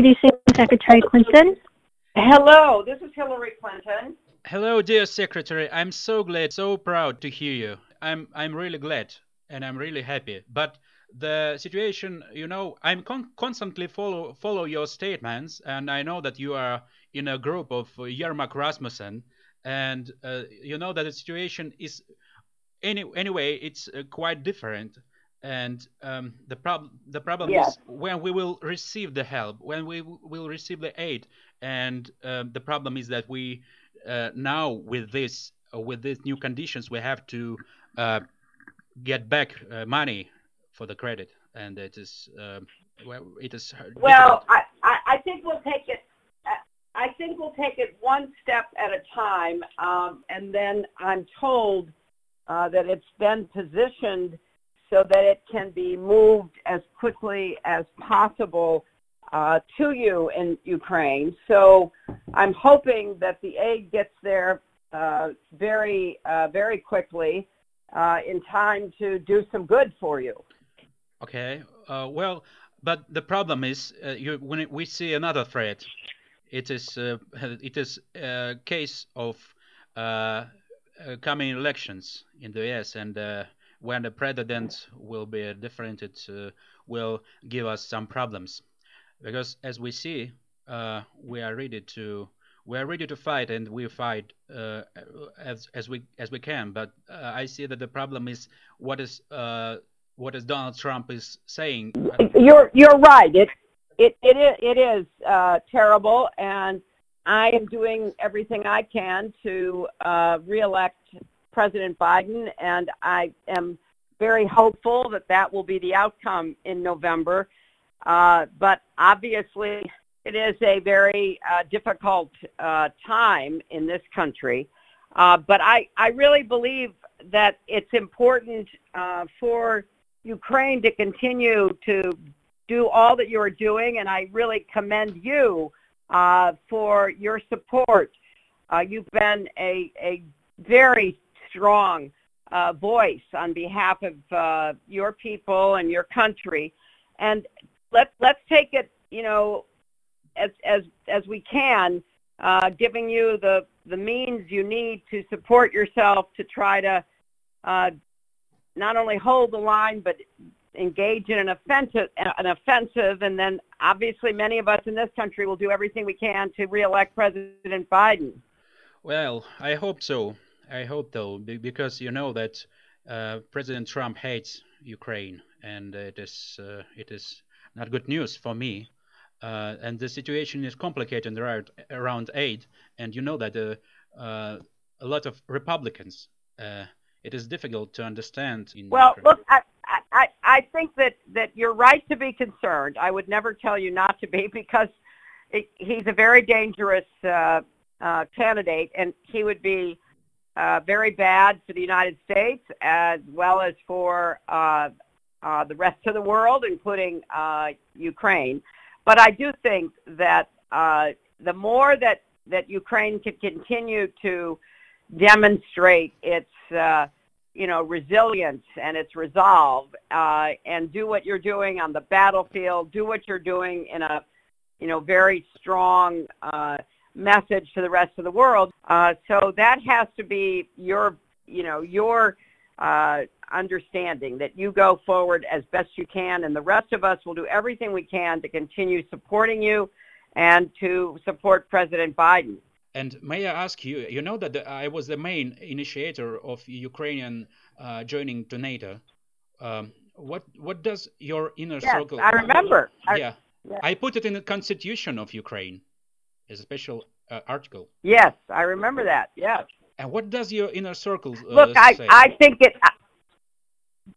introducing Secretary Clinton. Hello, this is Hillary Clinton. Hello, dear Secretary. I'm so glad, so proud to hear you. I'm I'm really glad and I'm really happy. But the situation, you know, I'm con- constantly follow follow your statements, and I know that you are in a group of Yermak Rasmussen, and uh, you know that the situation is any anyway it's uh, quite different and um, the problem the problem Yes. is when we will receive the help when we will receive the aid and um, the problem is that we uh, now with this uh, with these new conditions we have to uh, get back uh, money for the credit and it is um well it is uh, Well. I, I, I think we'll take it. I think we'll take it one step at a time, um, and then I'm told uh, that it's been positioned so that it can be moved as quickly as possible uh, to you in Ukraine. So I'm hoping that the aid gets there uh, very, uh, very quickly uh, in time to do some good for you. Okay. Uh, well, but the problem is, uh, you, when it- we see another threat, it is it is a case of coming elections in the U.S. and when the president will be different, it uh, will give us some problems, because as we see, uh, we are ready to we are ready to fight and we fight uh, as as we as we can. But uh, I see that the problem is what is uh, what is Donald Trump is saying. You're you're right. It it it is, it is uh, terrible, and I am doing everything I can to uh, reelect President Biden, and I am very hopeful that that will be the outcome in November. Uh, but obviously, it is a very uh, difficult uh, time in this country. Uh, but I, I really believe that it's important uh, for Ukraine to continue to do all that you are doing, and I really commend you uh, for your support. You've been a, a very strong uh, voice on behalf of uh, your people and your country, and let's let's take it, you know, as as as we can, uh, giving you the the means you need to support yourself to try to uh, not only hold the line but engage in an offensive, an offensive, and then obviously many of us in this country will do everything we can to reelect President Biden. Well, I hope so. I hope be- because you know that uh, President Trump hates Ukraine, and it is uh, it is not good news for me. Uh, and the situation is complicated around around aid, and you know that uh, uh, a lot of Republicans. Uh, it is difficult to understand. In Well, Ukraine. look, I, I- I, think that, that you're right to be concerned. I would never tell you not to be because it, he's a very dangerous uh, uh, candidate, and he would be uh, very bad for the United States as well as for uh, uh, the rest of the world, including uh, Ukraine. But I do think that uh, the more that, that Ukraine can continue to demonstrate its uh, you know resilience and its resolve uh, and do what you're doing on the battlefield do what you're doing in a you know very strong uh, message to the rest of the world uh, so that has to be your you know your uh, understanding that you go forward as best you can and the rest of us will do everything we can to continue supporting you and to support President Biden. And may I ask you, you know that the, I was the main initiator of Ukrainian uh, joining to NATO. Um, what what does your inner Yes, circle? I remember. I- yeah. yeah. I put it in the constitution of Ukraine, a special uh, article. Yes, I remember that. Yes. And what does your inner circle uh, Look, I, say? I think it.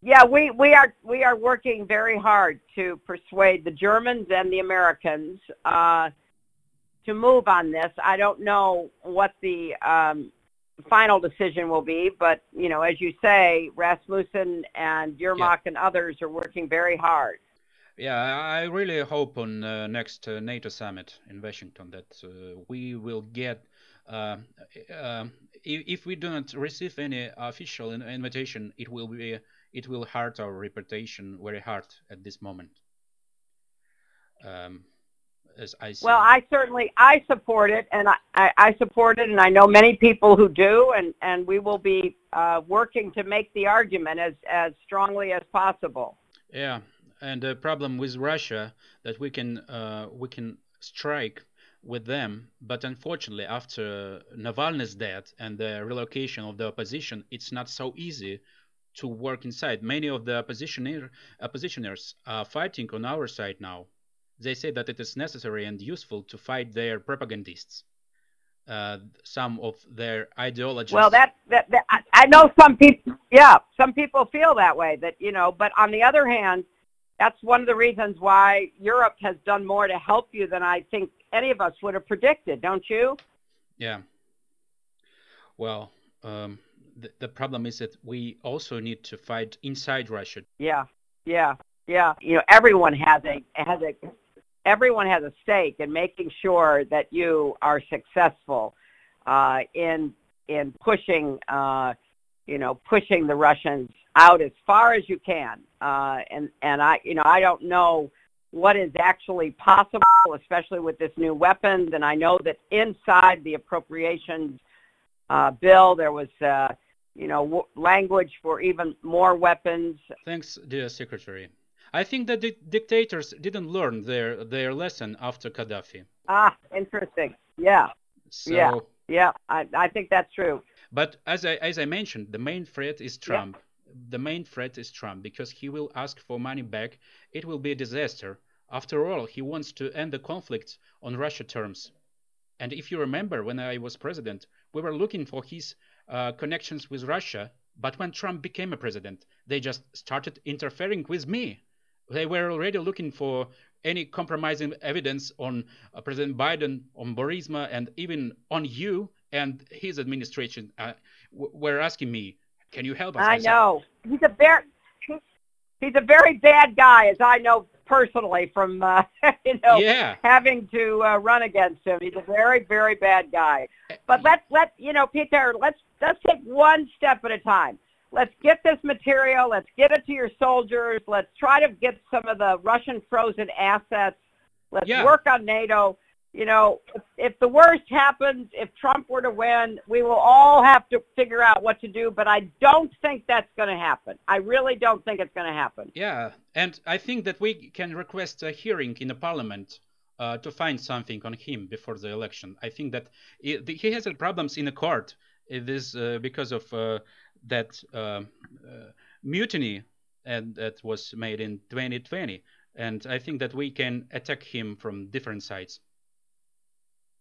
Yeah, we, we are we are working very hard to persuade the Germans and the Americans uh, to move on this. I don't know what the um, final decision will be, but you know, as you say, Rasmussen and Yermak and others are working very hard. Yeah, I really hope on uh, next uh, NATO summit in Washington that uh, we will get. Uh, uh, if, if we do not receive any official invitation, it will be it will hurt our reputation very hard at this moment. Um, as I see. Well, I certainly I support it, and I, I, I support it, and I know many people who do, and and we will be uh, working to make the argument as as strongly as possible. Yeah, and the problem with Russia that we can uh, we can strike with them, but unfortunately, after Navalny's death and the relocation of the opposition, it's not so easy to work inside. Many of the oppositioner, oppositioners are fighting on our side now. They say that it is necessary and useful to fight their propagandists. Uh, some of their ideologies. Well, that, that, that I, I know some people. Yeah, some people feel that way. That you know, but on the other hand, that's one of the reasons why Europe has done more to help you than I think any of us would have predicted. Don't you? Yeah. Well, um, the, the problem is that we also need to fight inside Russia. Yeah, yeah, yeah. You know, everyone has a has a everyone has a stake in making sure that you are successful uh, in in pushing uh, you know pushing the Russians out as far as you can. Uh, and and I you know I don't know what is actually possible, especially with this new weapons. And I know that inside the appropriations uh, bill there was. Uh, you know, w- language for even more weapons. Thanks, dear Secretary. I think that the dictators didn't learn their their lesson after Gaddafi. Ah, interesting. Yeah. So, yeah. Yeah. I, I think that's true. But as I as I mentioned, the main threat is Trump. Yeah. The main threat is Trump because he will ask for money back. It will be a disaster. After all, he wants to end the conflict on Russia terms. And if you remember, when I was president, we were looking for his uh, connections with Russia. But when Trump became a president, they just started interfering with me. They were already looking for any compromising evidence on uh, President Biden, on Burisma, and even on you and his administration. Uh, were asking me, "Can you help us?" I, I know said, he's a very he's a very bad guy, as I know personally from uh, you know yeah. having to uh, run against him. He's a very very bad guy. But let's let you know, Peter. Let's let's take one step at a time. Let's get this material. Let's get it to your soldiers. Let's try to get some of the Russian frozen assets. Let's yeah. work on NATO. You know, if, if the worst happens, if Trump were to win, we will all have to figure out what to do. But I don't think that's going to happen. I really don't think it's going to happen. Yeah, and I think that we can request a hearing in the parliament uh, to find something on him before the election. I think that he, has problems in the court. It is uh, because of uh, that uh, uh, mutiny and that was made in 2020, and I think that we can attack him from different sides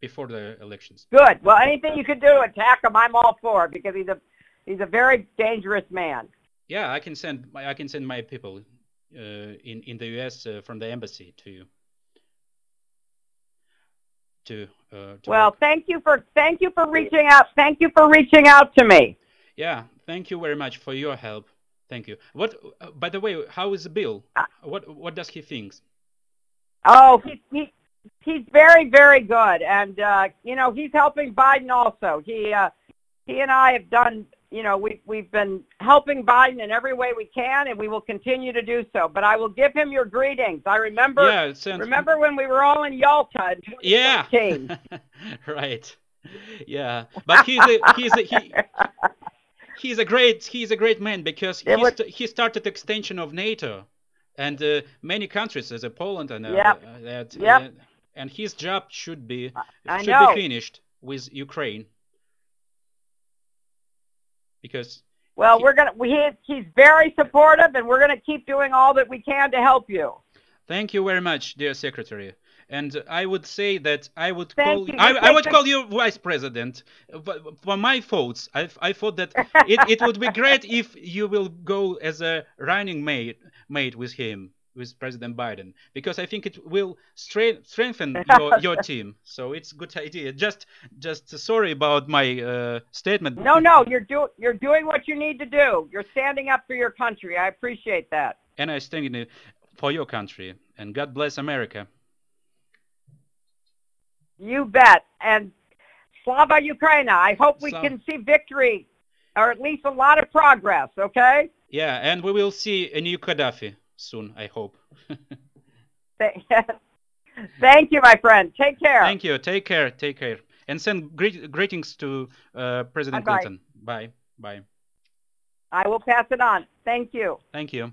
before the elections. Good. Well, anything you can do to attack him, I'm all for because he's a he's a very dangerous man. Yeah, I can send my I can send my people uh, in in the U.S. Uh, from the embassy to you. To, uh, to well, work. thank you for thank you for reaching out. Thank you for reaching out to me. Yeah, thank you very much for your help. Thank you. What, uh, by the way, how is Bill? Uh, what what does he think? Oh, he, he he's very very good, and uh, you know he's helping Biden also. He uh, he and I have done. You know, we've we've been helping Biden in every way we can, and we will continue to do so. But I will give him your greetings. I remember. Yeah, sounds... remember when we were all in Yalta in Yeah. right. Yeah, but he's a, he's a, he he's a great he's a great man because he, was, st- he started extension of NATO and uh, many countries as a Poland and uh, yep. uh, that yep. And his job should be I should know. be finished with Ukraine because well he, we're gonna we he's very supportive and we're gonna keep doing all that we can to help you. Thank you very much, dear Secretary and I would say that I would Thank call you. I, I would call you vice president. But for my thoughts, I, I thought that it, it would be great if you will go as a running mate mate with him with President Biden because I think it will stra- strengthen your, your team. So it's a good idea. Just just sorry about my uh, statement. No, no, you're do you're doing what you need to do. You're standing up for your country. I appreciate that. And I stand for your country. And God bless America. You bet. And Slava Ukraina, I hope we So- can see victory or at least a lot of progress, okay? Yeah, and we will see a new Gaddafi soon. I hope. Thank you, my friend. Take care. Thank you. Take care. Take care. And send greet, greetings to uh, President Bye-bye. Clinton. Bye. Bye. I will pass it on. Thank you. Thank you.